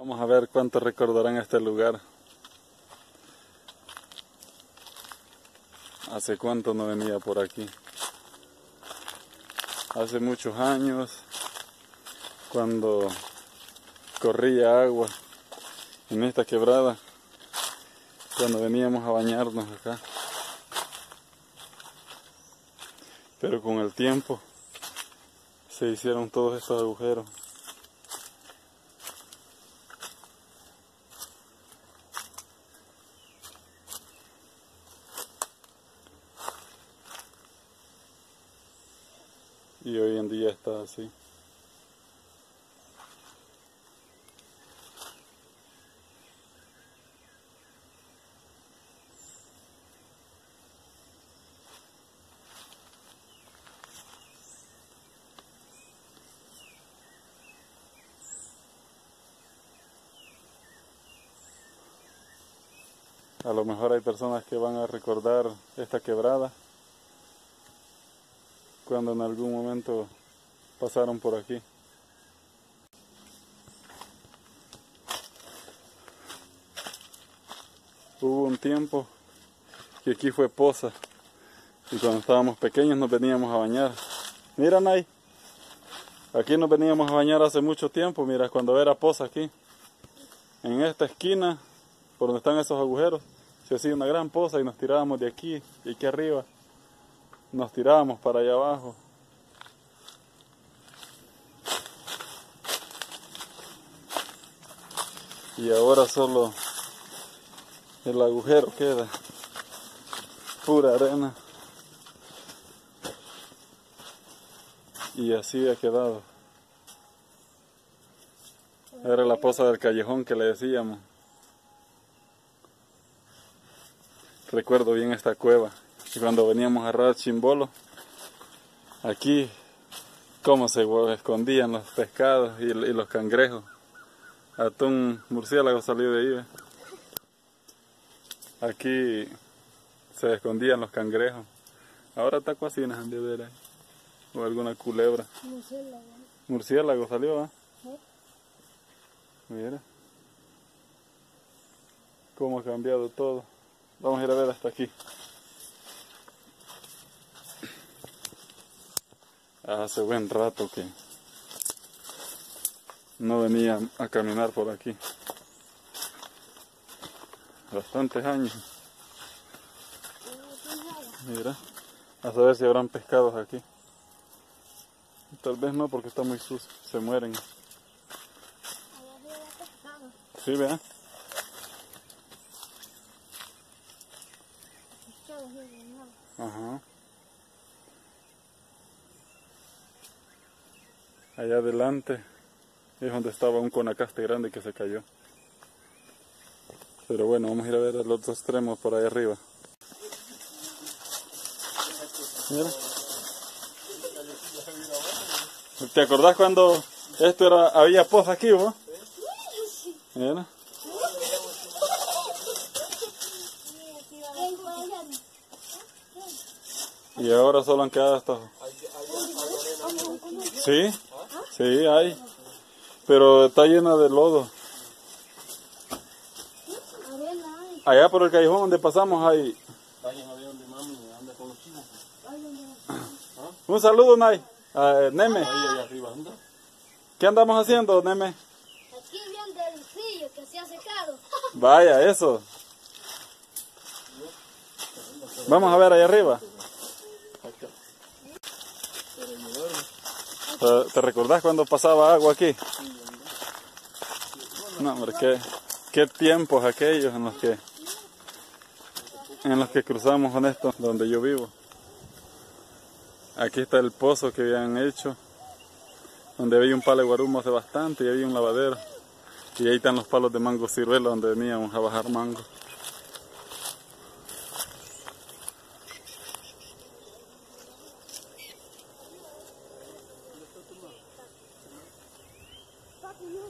Vamos a ver cuánto recordarán este lugar. Hace cuánto no venía por aquí. Hace muchos años, cuando corría agua en esta quebrada, cuando veníamos a bañarnos acá. Pero con el tiempo se hicieron todos estos agujeros. Y hoy en día está así. A lo mejor hay personas que van a recordar esta quebrada cuando en algún momento pasaron por aquí. Hubo un tiempo que aquí fue poza y cuando estábamos pequeños nos veníamos a bañar. Mira, Nay, aquí nos veníamos a bañar hace mucho tiempo, mira, cuando era poza aquí. En esta esquina, por donde están esos agujeros, se hacía una gran poza y nos tirábamos de aquí y aquí arriba nos tirábamos para allá abajo. Y ahora solo el agujero queda, pura arena. Y así ha quedado. Era la poza del callejón que le decíamos. Recuerdo bien esta cueva. Y cuando veníamos a agarrar chimbolo, aquí, cómo se escondían los pescados y, los cangrejos. Atún murciélago salió de ahí. Aquí se escondían los cangrejos. Ahora está en de ver ahí. O alguna culebra. Murciélago. Murciélago salió, ¿ah? Mira. Cómo ha cambiado todo. Vamos a ir a ver hasta aquí. Hace buen rato que no venía a caminar por aquí. Bastantes años. Mira, a saber si habrán pescados aquí. Tal vez no porque está muy sucio, se mueren. Sí, vea. Ajá. Allá adelante es donde estaba un conacaste grande que se cayó. Pero bueno, vamos a ir a ver los dos extremos por ahí arriba. Mira. ¿Te acordás cuando esto era, había poza aquí, vos? Mira. Y ahora solo han quedado estos. ¿Sí? Sí, hay. Pero está llena de lodo. Allá por el callejón donde pasamos hay. Un saludo, Nay. Uh, Neme. ¿Qué andamos haciendo, Neme? Aquí viendo el río que se ha secado. Vaya, eso. Vamos a ver ahí arriba. ¿Te recordás cuando pasaba agua aquí? No, hombre, qué, qué tiempos aquellos en los que en los que cruzamos con esto, donde yo vivo. Aquí está el pozo que habían hecho, donde había un palo de guarumo hace bastante y había un lavadero. Y ahí están los palos de mango ciruela donde veníamos a bajar mango.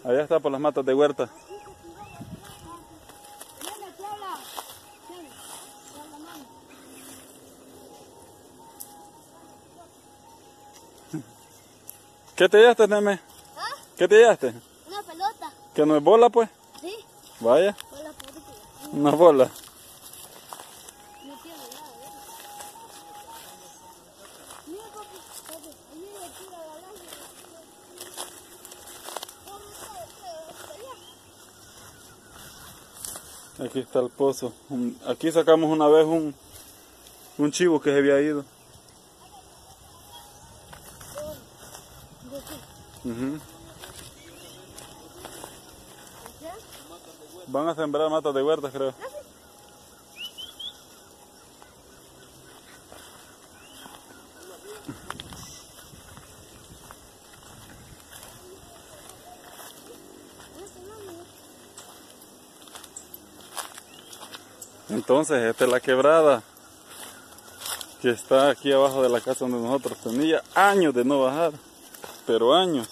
Allá está por las matas de huerta. ¿Qué te llevaste, Neme? ¿Ah? ¿Qué te llevaste? Una pelota. ¿Que no es bola, pues? Sí, Vaya, bola una bola. No tiene nada, ¿eh? Mira, papi, papi, ahí le tira la lámpara. ¿Cómo está? ¿Está allá? Aquí está el pozo. Aquí sacamos una vez un, un chivo que se había ido. ¿Ya? Van a sembrar matas de huertas, creo. Entonces, esta es la quebrada que está aquí abajo de la casa donde nosotros tenía años de no bajar, pero años.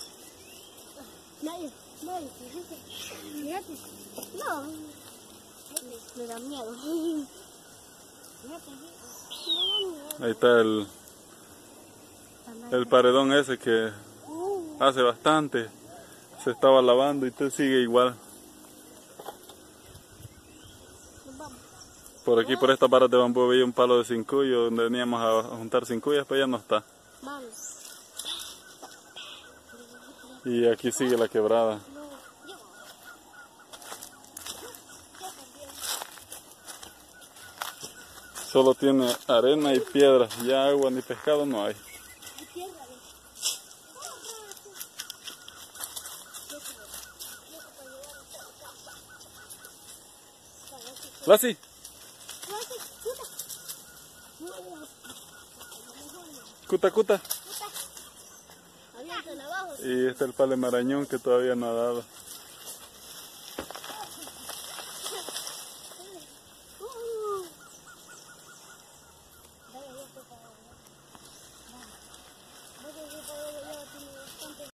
Ahí está el, el paredón ese que hace bastante se estaba lavando y usted sigue igual. nos vamos. Por aquí, por esta pared de bambú, veía un palo de cincuyo donde veníamos a juntar cincuyas, pero ya no está. Y aquí sigue la quebrada. Solo tiene arena y piedras, ya agua ni pescado no hay. Hay cuta cuta. Y este es el palo de marañón que todavía no ha dado.